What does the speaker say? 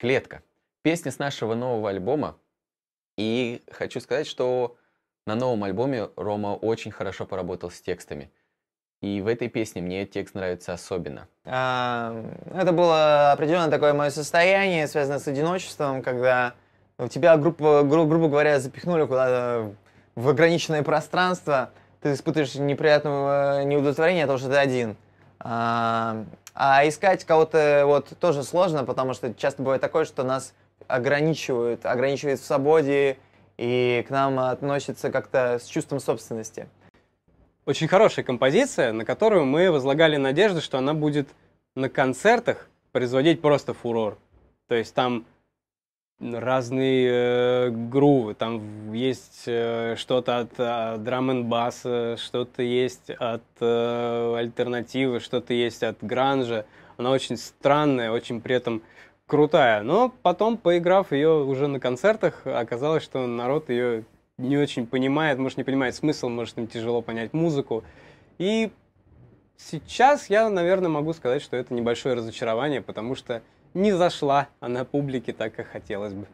«Клетка». Песня с нашего нового альбома. И хочу сказать, что на новом альбоме Рома очень хорошо поработал с текстами. И в этой песне мне текст нравится особенно. А, это было определенно такое мое состояние, связанное с одиночеством, когда у тебя, группа, гру, грубо говоря, запихнули куда-то в ограниченное пространство, ты испытываешь неприятное неудовлетворение, потому что ты один. А, а искать кого-то вот тоже сложно, потому что часто бывает такое, что нас ограничивают, ограничивают в свободе и к нам относятся как-то с чувством собственности. Очень хорошая композиция, на которую мы возлагали надежду, что она будет на концертах производить просто фурор. То есть там разные э, грувы, там есть э, что-то от э, драм н баса, что-то есть от э, альтернативы, что-то есть от гранжа. Она очень странная, очень при этом крутая. Но потом, поиграв ее уже на концертах, оказалось, что народ ее не очень понимает, может не понимает смысл, может им тяжело понять музыку. И сейчас я, наверное, могу сказать, что это небольшое разочарование, потому что не зашла она публике так, как хотелось бы.